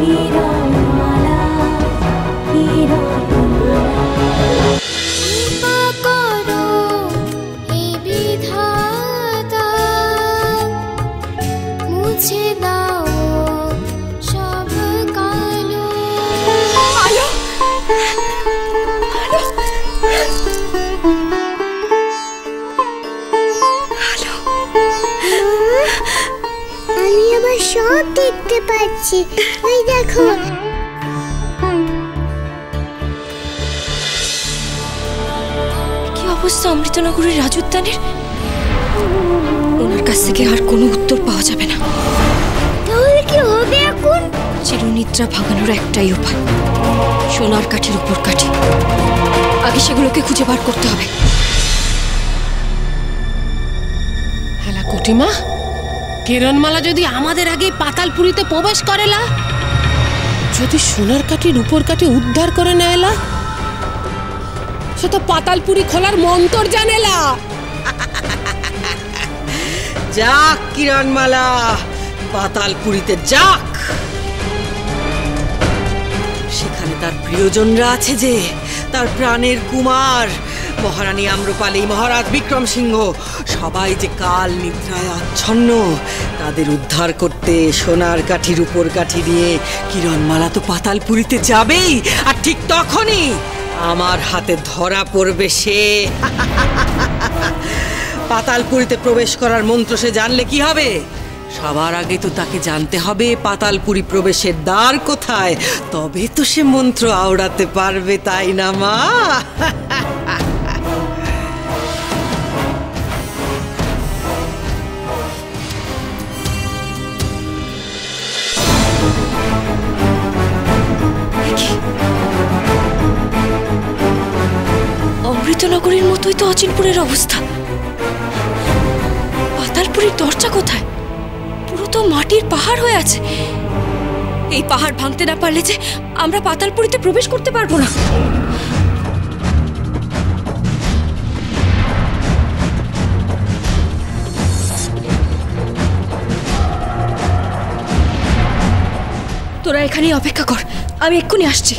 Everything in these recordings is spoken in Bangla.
কিরণমালা দেখতে পাচ্ছি। ওই দেখো। কি অবস্থা অমৃতনগরের রাজউদ্যানের? ওনার কাছ থেকে আর কোনো উত্তর পাওয়া যাবে না। তাহলে কি হবে এখন? চিরনিদ্রা ভাঙানোর একটাই উপায়। সোনার কাঠির উপর কাঠি। আগে সেগুলোকে খুঁজে বার করতে হবে। হেলা কোটিমা কিরণমালা যদি আমাদের আগে পাতালপুরিতে প্রবেশ করেলা যদি সোনার কাঠির উপর কাঠি উদ্ধার করে নেয়লা সে তো পাতালপুরি খোলার মন্তর জানেলা যাক কিরণমালা, পাতালপুরিতে যাক। সেখানে তার প্রিয়জনরা আছে যে, তার প্রাণের কুমার মহারানী আম্রপালি, মহারাজ বিক্রম সিংহ, সবাই যে কাল নিদ্রায় আচ্ছন্ন, তাদের উদ্ধার করতে সোনার কাঠির উপর কাঠি নিয়ে কিরণমালা তো পাতালপুরিতে যাবেই, আর ঠিক তখনই আমার হাতে ধরা পড়বে সে। পাতালপুরিতে প্রবেশ করার মন্ত্র সে জানলে কি হবে? সবার আগে তো তাকে জানতে হবে পাতালপুরি প্রবেশের দ্বার কোথায়? তবে তো সে মন্ত্র আওড়াতে পারবে, তাই না মা? মতোই তো অচিনপুরের অবস্থা। পাতালপুরীর দরজা কোথায়? পুরো তো মাটির পাহাড় হয়ে আছে। এই পাহাড় ভাঙতে না পারলে যে আমরা পাতালপুরীতে প্রবেশ করতে পারব না। তোরা এখানেই অপেক্ষা কর, আমি এক্ষুনি আসছি।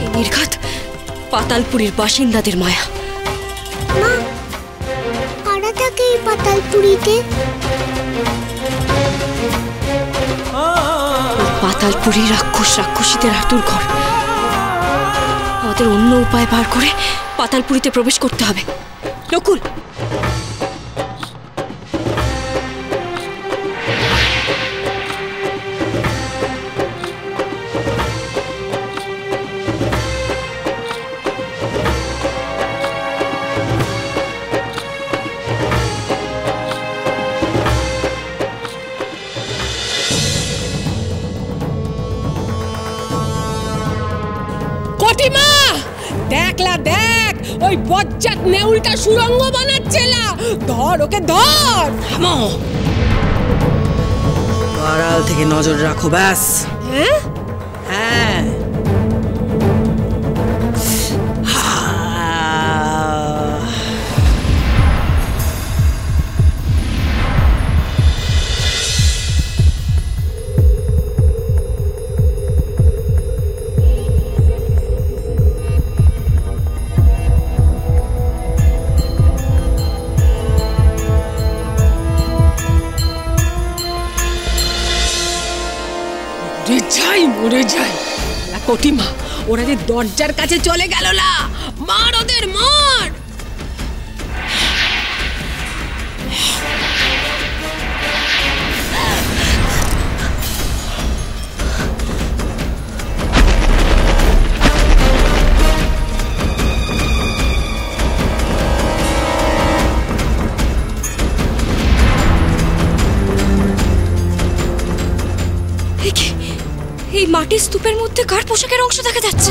এই নির্ঘাত পাতালপুরীর বাসিন্দাদের মায়া। মা কারা থাকে এই পাতালপুরিতে? পাতালপুরী রাক্ষস রাক্ষসীদের আতুর ঘর। আমাদের অন্য উপায় বার করে পাতালপুরীতে প্রবেশ করতে হবে। নকুল! ওই বজ্জাত নেউলটা সুরঙ্গ বানাচ্ছেলা ধর ওকে ধর। থামো। আড়াল থেকে নজর রাখো ব্যাস। হ্যাঁ? হ্যাঁ। কোটিমা ওরা যে দরজার কাছে চলে গেল লা মাটির স্তূপের মধ্যে কার পোশাকের অংশ দেখা যাচ্ছে?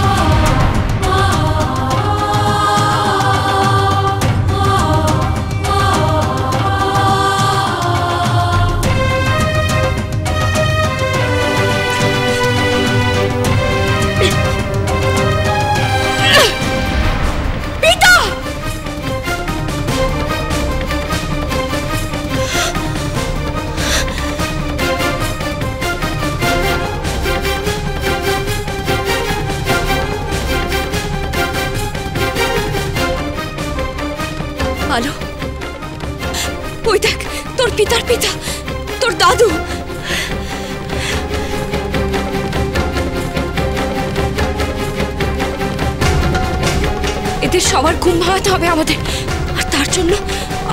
আলো ওই দেখ, তোর পিতার পিতা, তোর দাদু। এদের সবার ঘুম ভাঙাতে হবে আমাদের। আর তার জন্য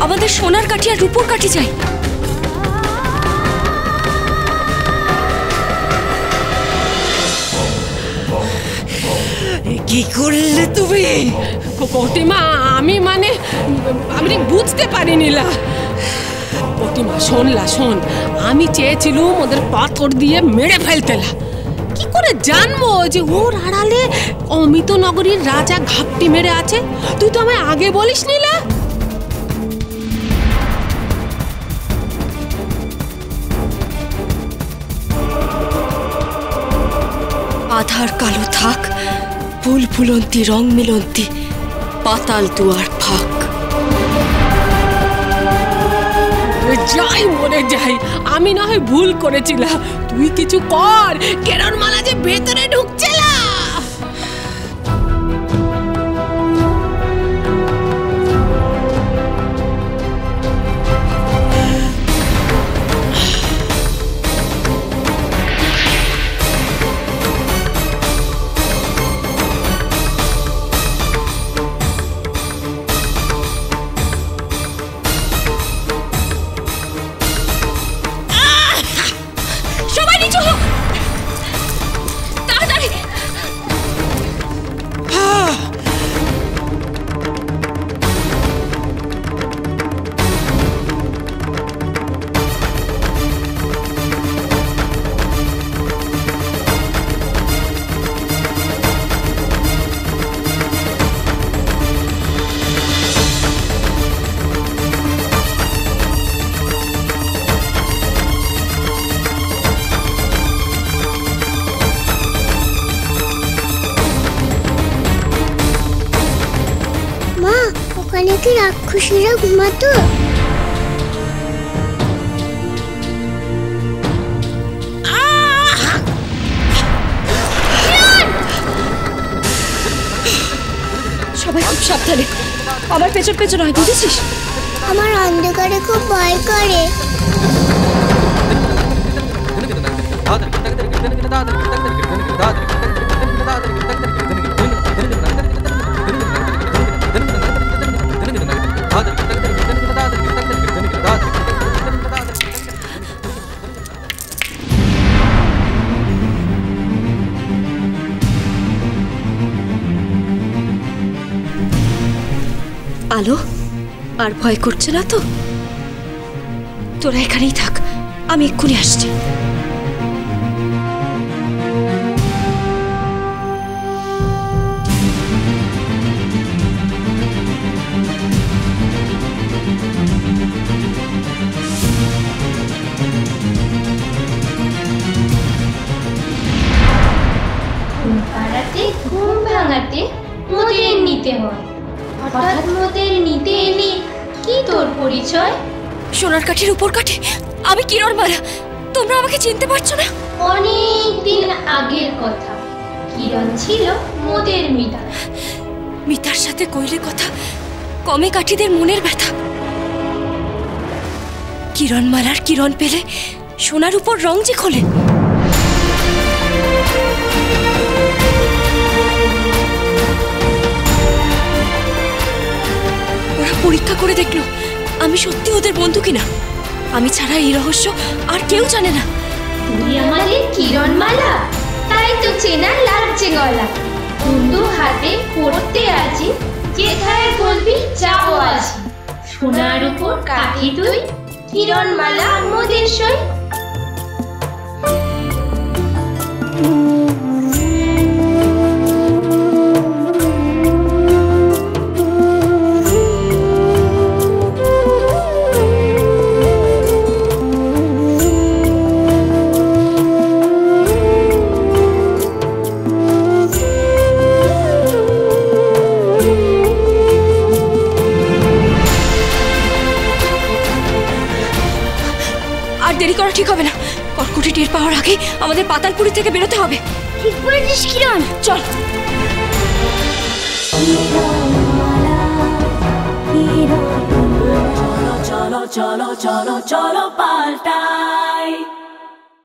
আমাদের সোনার কাঠি আর রূপোর কাঠি চাই। কি করলে তুমি? কটিমা আমি মানে আমি বুঝতে পারিনি লা। কটিমা শোনলা শোন। আমি চেয়েছিলুম ওদের পাথর দিয়ে মেরে ফেলতেলা কি করে জানব যে ওর আড়ালে অমিত নগরীর রাজা ঘাপটি মেরে আছে? তুই তো আমায় আগে বলিস নিলা আধার কালো থাক ফুল ফুলন্তি, রং মিলন্তি, পাতাল দুয়ার ফাঁক। যাই মনে যাই, আমি না হয় ভুল করেছিলাম। তুই কিছু কর কেরণ মালা যে ভেতরে ঢুকছিলা কি রাক্ষসীরা ঘুমাতো সবাই খুব সাবধানে আমার পেছন পেছন হয় বুঝেছিস আমার অন্ধকারে খুব ভয় করে আলো আর ভয় করছে না তো? তোরা এখানেই থাক, আমি এক্ষুনি আসছি। ঘুম ভাঙাতে মোদের নিতে হয়। হঠাৎ মোদের নিতে এলি কি তোর পরিচয়? সোনার কাঠির উপর কাঠি। আমি কিরণ মালা। তোমরা আমাকে চিনতে পারছ না? অনেক দিন আগের কথা। কিরণ ছিল মোদের মিতা। মিতার সাথে কইলে কথা কমে কাঠিদের মনের ব্যথা। কিরণ মালার কিরণ পেলে সোনার উপর রং যে খোলে। পরীক্ষা করে দেখল। আমি সত্যি ওদের বন্ধু কিনা? আমি ছাড়া এই রহস্য আর কেউ জানে না। তুই আমাদের কিরণ মালা তাই তো চেনা লাগছে গলা। বন্ধু হাতে পড়তে আছি যেথায় বলবি যাও আছি সোনার উপর কাঠি তুই কিরণ মালা মোদের সই। করা ঠিক হবে না। কর্কটি টের পাওয়ার আগে আমাদের পাতালপুরি থেকে বেরোতে হবে। ঠিক বলেছিস কিরণ। চল। চলো চলো চলো চলো paltai.